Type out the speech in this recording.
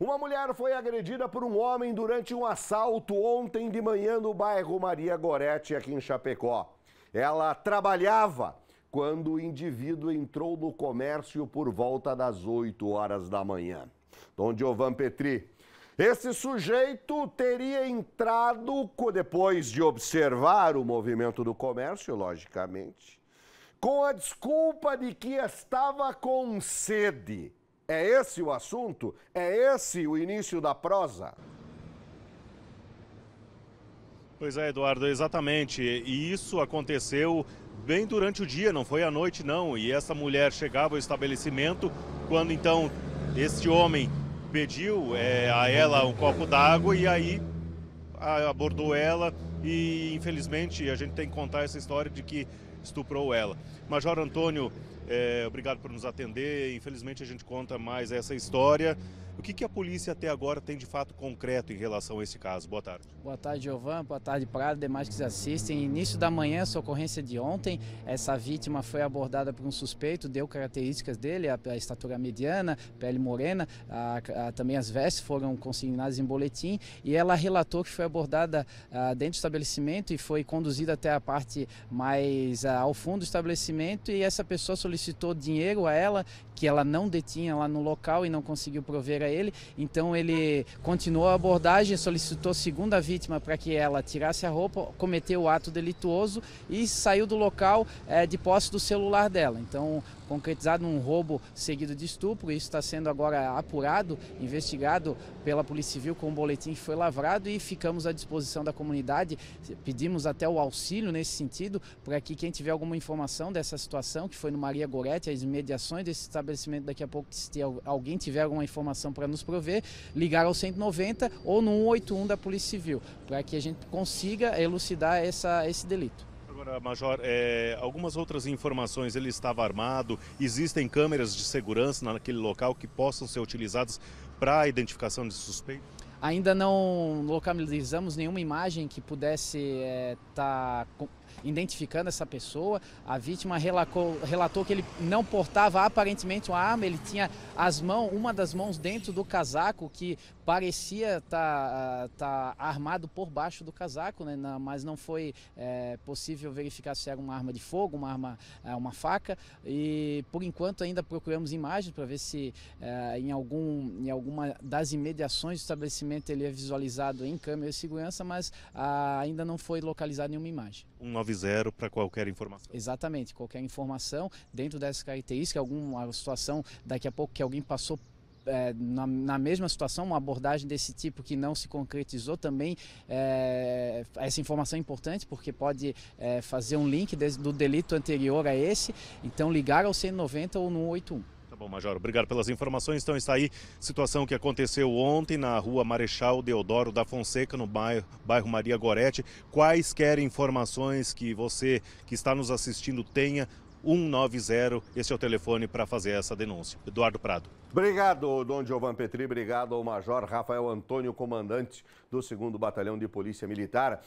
Uma mulher foi agredida por um homem durante um assalto ontem de manhã no bairro Maria Gorete, aqui em Chapecó. Ela trabalhava quando o indivíduo entrou no comércio por volta das 8 horas da manhã. Dom Giovan Petri. Esse sujeito teria entrado, depois de observar o movimento do comércio, logicamente, com a desculpa de que estava com sede. É esse o assunto? É esse o início da prosa? Pois é, Eduardo, exatamente. E isso aconteceu bem durante o dia, não foi à noite não. E essa mulher chegava ao estabelecimento quando então este homem pediu é, a ela um copo d'água e aí abordou ela e infelizmente a gente tem que contar essa história de que estuprou ela. Major Antônio, é, obrigado por nos atender. Infelizmente a gente conta mais essa história. O que, que, a polícia até agora tem de fato concreto em relação a esse caso? Boa tarde. Boa tarde, Giovan. Boa tarde, Prado, demais que assistem. Início da manhã, essa ocorrência de ontem, essa vítima foi abordada por um suspeito, deu características dele, a, a estatura mediana, pele morena, a, a, também as vestes foram consignadas em boletim e ela relatou que foi abordada ah, dentro do estabelecimento e foi conduzida até a parte mais ah, ao fundo do estabelecimento e essa pessoa solicitou dinheiro a ela que ela não detinha lá no local e não conseguiu prover a ele. Então ele continuou a abordagem, solicitou segunda vítima para que ela tirasse a roupa, cometeu o ato delituoso e saiu do local é, de posse do celular dela. Então concretizado num roubo seguido de estupro. Isso está sendo agora apurado, investigado pela Polícia Civil com um boletim que foi lavrado e ficamos à disposição da comunidade. Pedimos até o auxílio nesse sentido, para que quem tiver alguma informação dessa situação, que foi no Maria Gorete, as imediações desse estabelecimento, daqui a pouco, se alguém tiver alguma informação para nos prover, ligar ao 190 ou no 181 da Polícia Civil, para que a gente consiga elucidar essa, esse delito. Agora, Major, é, algumas outras informações, ele estava armado, existem câmeras de segurança naquele local que possam ser utilizadas para a identificação de suspeito? Ainda não localizamos nenhuma imagem que pudesse estar é, tá identificando essa pessoa. A vítima relatou, relatou que ele não portava aparentemente uma arma, ele tinha as mãos, uma das mãos dentro do casaco que parecia estar tá, tá armado por baixo do casaco, né? mas não foi é, possível verificar se era uma arma de fogo, uma arma, é, uma faca. E por enquanto ainda procuramos imagens para ver se é, em, algum, em alguma das imediações do estabelecimento ele é visualizado em câmera de segurança, mas ah, ainda não foi localizada nenhuma imagem. 190 para qualquer informação. Exatamente, qualquer informação dentro dessa característica, alguma situação daqui a pouco que alguém passou é, na, na, mesma situação, uma abordagem desse tipo que não se concretizou também, é, essa informação é importante porque pode é, fazer um link do delito anterior a esse, então ligar ao 190 ou no 181 bom, Major. Obrigado pelas informações. Então está aí situação que aconteceu ontem na rua Marechal Deodoro da Fonseca, no bairro, bairro Maria Gorete. Quaisquer informações que você que está nos assistindo tenha, 190, esse é o telefone para fazer essa denúncia. Eduardo Prado. Obrigado, Dom Giovan Petri, obrigado ao Major Rafael Antônio, comandante do 2 Batalhão de Polícia Militar.